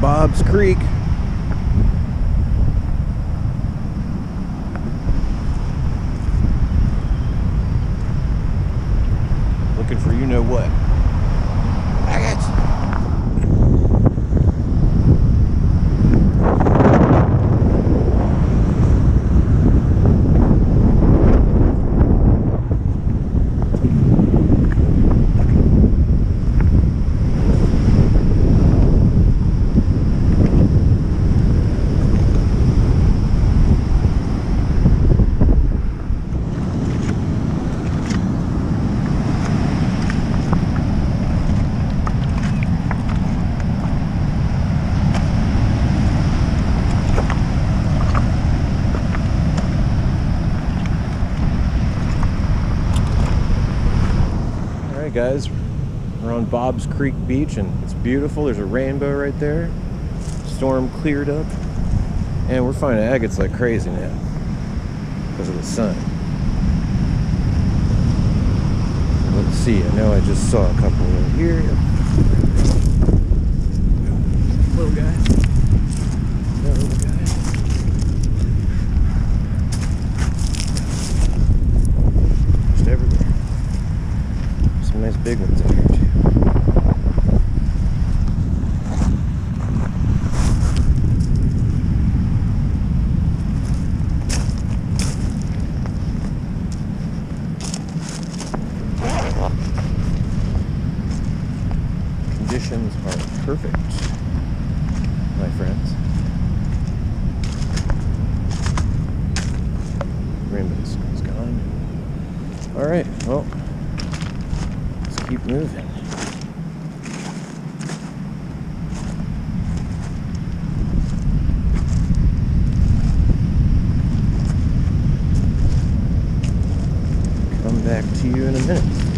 Bob's Creek. Looking for you know what. Agates. All right, guys, we're on Bob's Creek Beach and it's beautiful. There's a rainbow right there. Storm cleared up, and we're finding agates like crazy now because of the sun. Let's see. I know I just saw a couple over here. Little guy. Conditions are perfect, my friends. Rainbow's is gone. All right, well, let's keep moving. Come back to you in a minute.